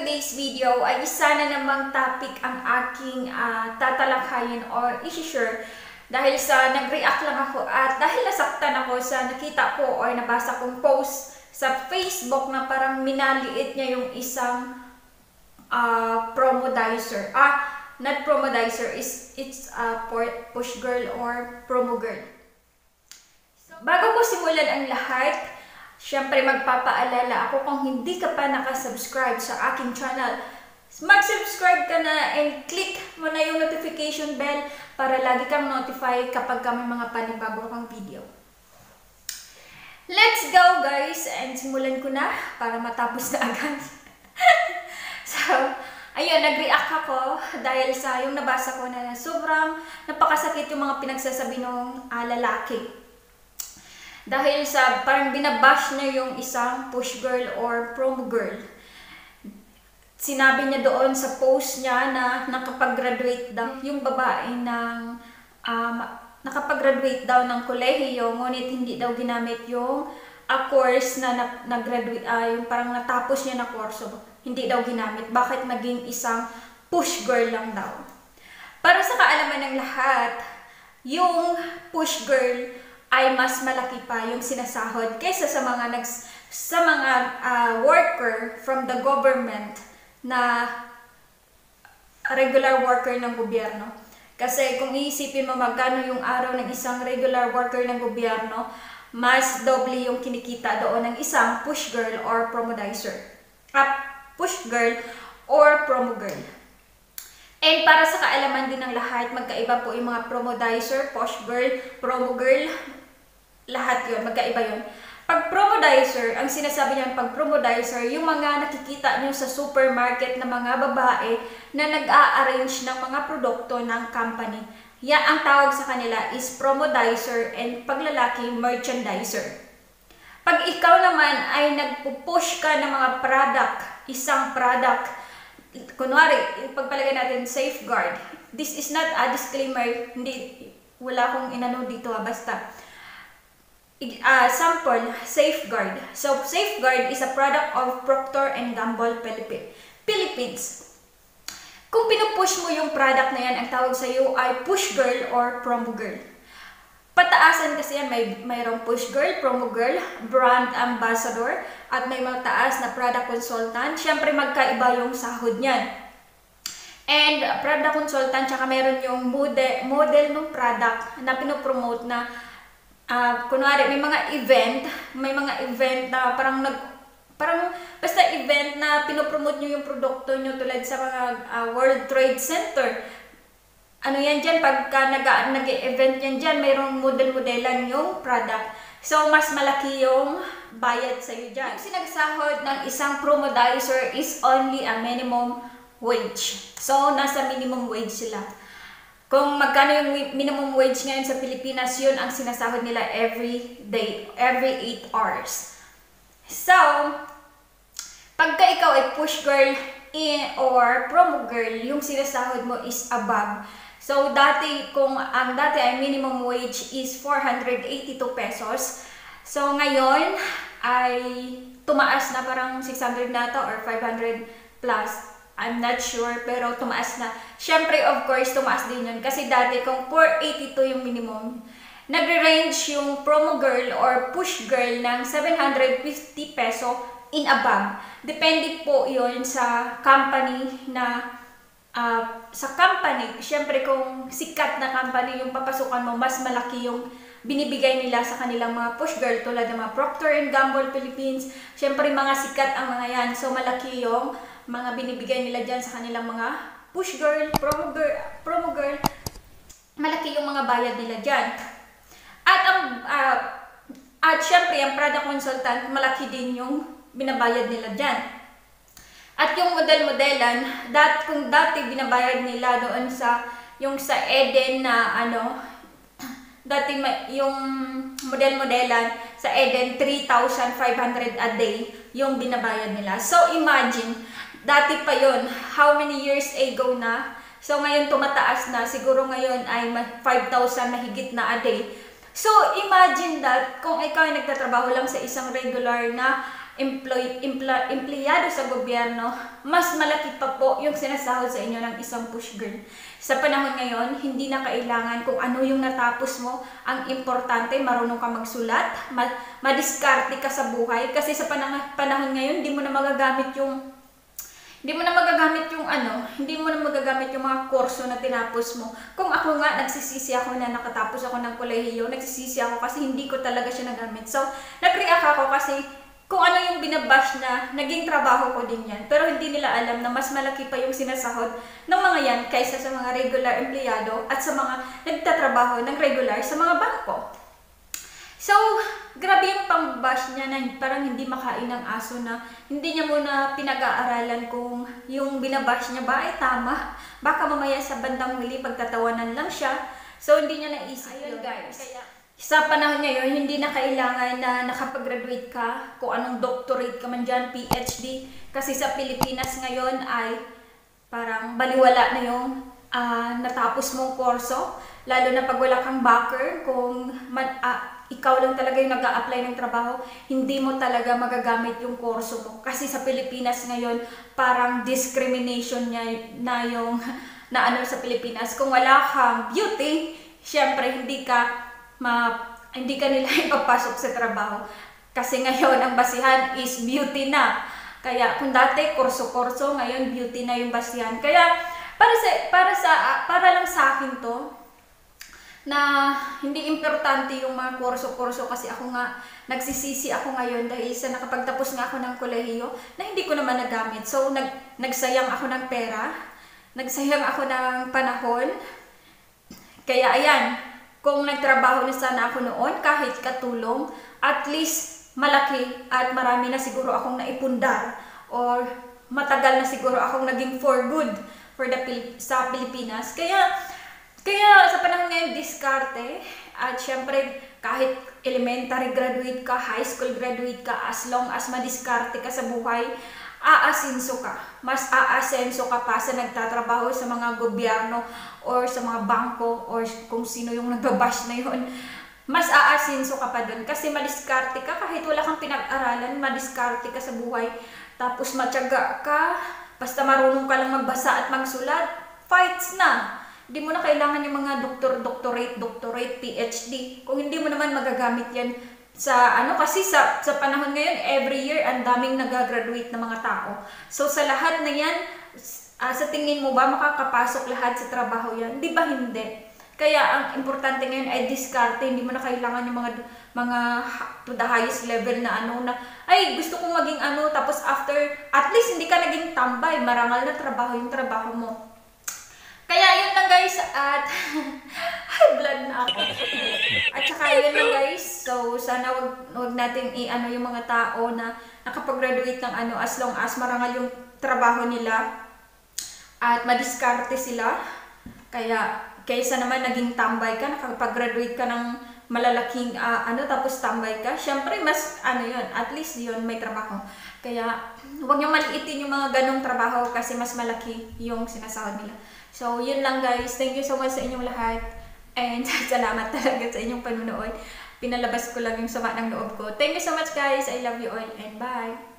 today's video ay isa na namang topic ang aking uh, tatalakayin or isi-share dahil sa nag-react lang ako at dahil nasaktan ako sa nakita ko or nabasa kong post sa Facebook na parang minaliit niya yung isang uh, promodizer. Ah, not promodizer, is it's a push girl or promo girl. Bago ko simulan ang lahat, Siyempre, magpapaalala ako kung hindi ka pa nakasubscribe sa aking channel, mag-subscribe ka na and click mo na yung notification bell para lagi kang notify kapag kami mga panibago kang video. Let's go guys! And simulan ko na para matapos na agad. so, ayun, nag-react ako dahil sa yung nabasa ko na sobrang napakasakit yung mga pinagsasabi ng uh, lalaki. Dahil sa parang binabash niya yung isang push girl or promo girl. Sinabi niya doon sa post niya na nakapag-graduate daw yung babae ng um, nakapag-graduate daw ng kolehiyo ngunit hindi daw ginamit yung a course na nag-graduate uh, yung parang natapos niya na kurso hindi daw ginamit. Bakit maging isang push girl lang daw? Para sa kaalaman ng lahat yung push girl ay mas malaki pa yung sinasahod kaysa sa mga nags, sa mga uh, worker from the government na regular worker ng gobyerno. Kasi kung iisipin mo magkano yung araw ng isang regular worker ng gobyerno, mas doble yung kinikita doon ng isang push girl or promodizer. Uh, push girl or promo girl. And para sa kaalaman din ng lahat, magkaiba po yung mga promodizer, push girl, promo girl, lahat yon magkaiba yon Pag promodizer, ang sinasabi niyan pag promodizer, yung mga nakikita niyo sa supermarket na mga babae na nag-a-arrange ng mga produkto ng company. Ya, ang tawag sa kanila is promodizer and paglalaki merchandiser. Pag ikaw naman ay nagpo-push ka ng mga product, isang product, kunwari, pagpalagay natin safeguard. This is not a disclaimer, hindi, wala akong inano dito, ha, basta uh, sample, Safeguard. So, Safeguard is a product of Procter and Gamble Philippines. Kung pinupush mo yung product na yan, ang tawag sa iyo ay push girl or promo girl. Pataasan kasi yan, may mayroong push girl, promo girl, brand ambassador, at may mga taas na product consultant. Siyempre, magkaiba yung sahod niyan. And product consultant, tsaka meron yung model, model ng product na pinopromote na uh, kunwari may mga event, may mga event na parang nag parang basta event na pinopromote nyo yung produkto nyo tulad sa mga uh, World Trade Center. Ano yan dyan, pagka nag-event yan dyan, mayroong model-modelan yung product. So, mas malaki yung bayad sa iyo dyan. Yung sinagsahod ng isang promodizer is only a minimum wage. So, nasa minimum wage sila. Kung magkano yung minimum wage ngayon sa Pilipinas, yun ang sinasahod nila every day, every 8 hours. So, pagka ikaw ay push girl in, or promo girl, yung sinasahod mo is above. So, dati, kung ang dati ay minimum wage is 482 pesos, so ngayon ay tumaas na parang 600 na to or 500 plus. I'm not sure, pero tumaas na. Siyempre, of course, tumaas din yun. Kasi dati, kung 482 yung minimum, nagre-range yung promo girl or push girl ng 750 peso in above. Depende po yon sa company na uh, sa company, syempre kung sikat na company yung papasukan mo, mas malaki yung binibigay nila sa kanilang mga push girl tulad ng mga Procter Gamble Philippines. Syempre mga sikat ang mga yan. So malaki yung mga binibigay nila dyan sa kanilang mga push girl, promo girl, promo girl, malaki yung mga bayad nila dyan. At ang uh, at syempre, ang product consultant, malaki din yung binabayad nila dyan. At yung model-modelan, dat, kung dati binabayad nila doon sa, yung sa Eden na ano, dati yung model-modelan sa Eden, 3,500 a day yung binabayad nila. So, imagine, Dati pa yon how many years ago na. So ngayon tumataas na, siguro ngayon ay 5,000 mahigit na a day. So imagine that kung ikaw ay nagtatrabaho lang sa isang regular na employ, empla, empleyado sa gobyerno, mas malaki pa po yung sinasahod sa inyo ng isang push girl. Sa panahon ngayon, hindi na kailangan kung ano yung natapos mo. Ang importante, marunong ka magsulat, ma madiskarte ka sa buhay. Kasi sa panahon ngayon, hindi mo na magagamit yung hindi mo na magagamit yung ano, hindi mo na magagamit yung mga kurso na tinapos mo. Kung ako nga, nagsisisi ako na nakatapos ako ng kolehiyo, nagsisisi ako kasi hindi ko talaga siya nagamit. So, nag-react ako kasi kung ano yung binabash na naging trabaho ko din yan. Pero hindi nila alam na mas malaki pa yung sinasahod ng mga yan kaysa sa mga regular empleyado at sa mga nagtatrabaho ng regular sa mga bangko. So, grabe yung pambash niya na parang hindi makain ng aso na hindi niya muna pinag-aaralan kung yung binabash niya ba ay tama. Baka mamaya sa bandang huli pagtatawanan lang siya. So, hindi niya naisip Ayun, yun. guys. Kaya, sa panahon ngayon, hindi na kailangan na nakapag-graduate ka, kung anong doctorate ka man dyan, PhD. Kasi sa Pilipinas ngayon ay parang baliwala na yung ah, natapos mong kurso. Lalo na pag wala kang backer, kung man, ah, ikaw lang talaga yung nag apply ng trabaho, hindi mo talaga magagamit yung kurso mo. Kasi sa Pilipinas ngayon, parang discrimination niya na yung na ano sa Pilipinas. Kung wala kang beauty, syempre hindi ka ma hindi ka nila ipapasok sa trabaho. Kasi ngayon ang basihan is beauty na. Kaya kung dati kurso-kurso, ngayon beauty na yung basihan. Kaya para sa para sa para lang sa akin to na hindi importante yung mga kurso-kurso kasi ako nga nagsisisi ako ngayon dahil sa nakapagtapos nga ako ng kolehiyo na hindi ko naman nagamit. So nag nagsayang ako ng pera, nagsayang ako ng panahon. Kaya ayan, kung nagtrabaho na sana ako noon, kahit katulong, at least malaki at marami na siguro akong naipundar or matagal na siguro akong naging for good for the sa Pilipinas. Kaya kaya sa panahon ngayon diskarte at syempre kahit elementary graduate ka, high school graduate ka, as long as madiskarte ka sa buhay, aasinso ka. Mas aasenso ka pa sa nagtatrabaho sa mga gobyerno or sa mga bangko or kung sino yung nagbabash na yun. Mas aasinso ka pa dun kasi madiskarte ka kahit wala kang pinag-aralan, madiskarte ka sa buhay. Tapos matyaga ka, basta marunong ka lang magbasa at magsulat, fights na. Hindi mo na kailangan yung mga doktor, doctorate, doctorate, PhD. Kung hindi mo naman magagamit yan sa ano kasi sa sa panahon ngayon every year ang daming nagagraduate na mga tao. So sa lahat na yan ah, sa tingin mo ba makakapasok lahat sa trabaho yan? Di ba hindi? Kaya ang importante ngayon ay diskarte, hindi mo na kailangan yung mga mga to the highest level na ano na ay gusto kong maging ano tapos after at least hindi ka naging tambay, marangal na trabaho yung trabaho mo. Kaya yun lang guys at high blood na ako. At saka yun lang guys. So sana wag, wag nating i-ano yung mga tao na nakapag-graduate ng ano as long as marangal yung trabaho nila at madiskarte sila. Kaya kaysa naman naging tambay ka, nakapag-graduate ka ng malalaking ah, ano tapos tambay ka, syempre mas ano yun, at least yun may trabaho. Kaya huwag niyo maliitin yung mga ganong trabaho kasi mas malaki yung sinasahod nila. So, yun lang guys. Thank you so much sa inyong lahat. And salamat talaga sa inyong panunood. Pinalabas ko lang yung sama ng loob ko. Thank you so much guys. I love you all and bye.